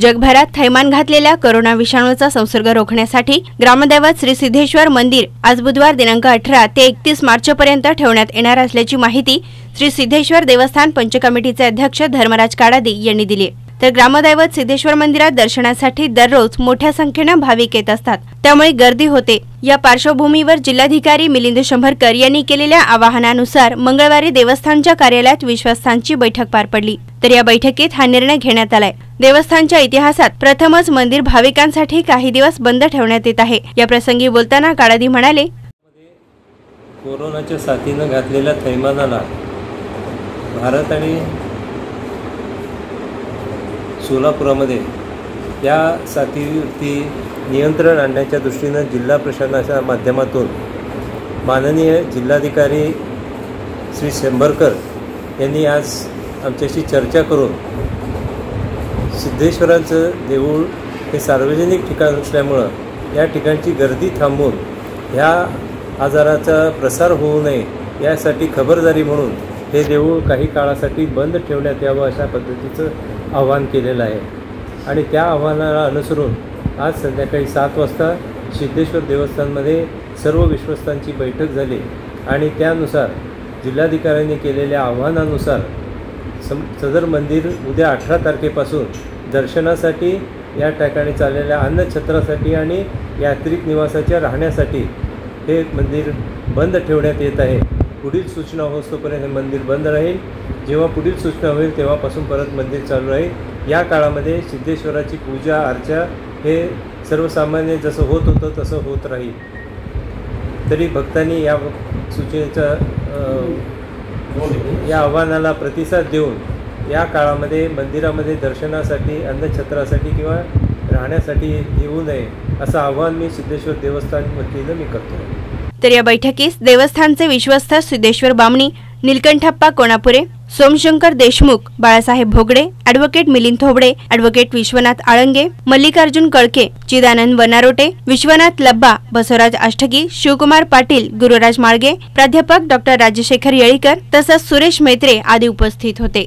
जगभरात थैमान घातलेल्या कोरोना विषाणूचा संसर्ग रोखण्यासाठी ग्रामदैवत श्री सिद्धेश्वर मंदिर आज बुधवार दिनांक अठरा ते एकतीस मार्चपर्यंत ठेवण्यात येणार असल्याची माहिती श्री सिद्धेश्वर देवस्थान पंचकमिटीचे अध्यक्ष धर्मराज काडादी यांनी दिली. तर ग्रामदैवत सिद्धेश्वर मंदिरात दर्शनासाठी दररोज मोठ्या संख्येनं भाविक येत असतात. त्यामुळे गर्दी होते. या पार्श्वभूमीवर जिल्हाधिकारी मिलिंद शंभरकर यांनी केलेल्या आवाहनानुसार मंगळवारी देवस्थानच्या कार्यालयात विश्वस्थानची बैठक पार पडली. तर या बैठकीत हा निर्णय घेण्यात आलाय. देवस्थानच्या इतिहासात प्रथमच मंदिर भाविकांसाठी काही दिवस बंद ठेवण्यात येत आहे. या प्रसंगी बोलताना काळादी म्हणाले कोरोनाच्या साथीनं घातलेल्या थैमानाला भारत आणि सोलापुरामध्ये या साथीवरती नियंत्रण आणण्याच्या दृष्टीनं जिल्हा प्रशासनाच्या माध्यमातून माननीय जिल्हाधिकारी श्री शंभरकर यांनी आज आमच्याशी चर्चा करून सिद्धेश्वराचं देऊळ हे सार्वजनिक ठिकाण असल्यामुळं या ठिकाणची गर्दी थांबवून ह्या आजाराचा प्रसार होऊ नये यासाठी खबरदारी म्हणून हे देऊळ काही काळासाठी बंद ठेवण्यात यावं अशा पद्धतीचं आव्हान केलेलं आहे. आणि त्या आव्हानाला अनुसरून आज संध्याकाळी सात वाजता सिद्धेश्वर देवस्थानमध्ये सर्व विश्वस्तांची बैठक झाली आणि त्यानुसार जिल्हाधिकाऱ्यांनी केलेल्या आव्हानानुसार सम सदर मंदिर उद्या अठरा तारखेपासून दर्शनासाठी या ठिकाणी चाललेल्या अन्नछत्रासाठी आणि यात्रिक निवासाच्या राहण्यासाठी हे मंदिर बंद ठेवण्यात येत आहे. पुढील सूचना होतोपर्यंत हे मंदिर बंद राहील. जेव्हा पुढील सूचना होईल तेव्हापासून परत मंदिर चालू राहील. या काळामध्ये सिद्धेश्वराची पूजा अर्चा हे सर्वसामान्य जसं होत होतं तसं होत राहील. तरी भक्तांनी या सूचनेचा या आव्हानाला प्रतिसाद देऊन या काळामध्ये मंदिरामध्ये दर्शनासाठी अन्नछत्रासाठी किंवा राहण्यासाठी येऊ नये असं आव्हान मी सिद्धेश्वर देवस्थान वतीनं मी करतो. तर या बैठकीस देवस्थानचे विश्वस्त सिद्धेश्वर बामणी नीलकंठप्पा कोणापुरे सोमशंकर देशमुख बाळासाहेब भोगडे ॲडव्होकेट मिलिंद थोबडे अॅडव्होकेट विश्वनाथ आळंगे मल्लिकार्जुन कळके चिदानंद वनारोटे विश्वनाथ लब्बा बसवराज आष्टगी शिवकुमार पाटील गुरुराज माळगे प्राध्यापक डॉक्टर राजशेखर येळीकर तसंच सुरेश मैत्रे आदी उपस्थित होते.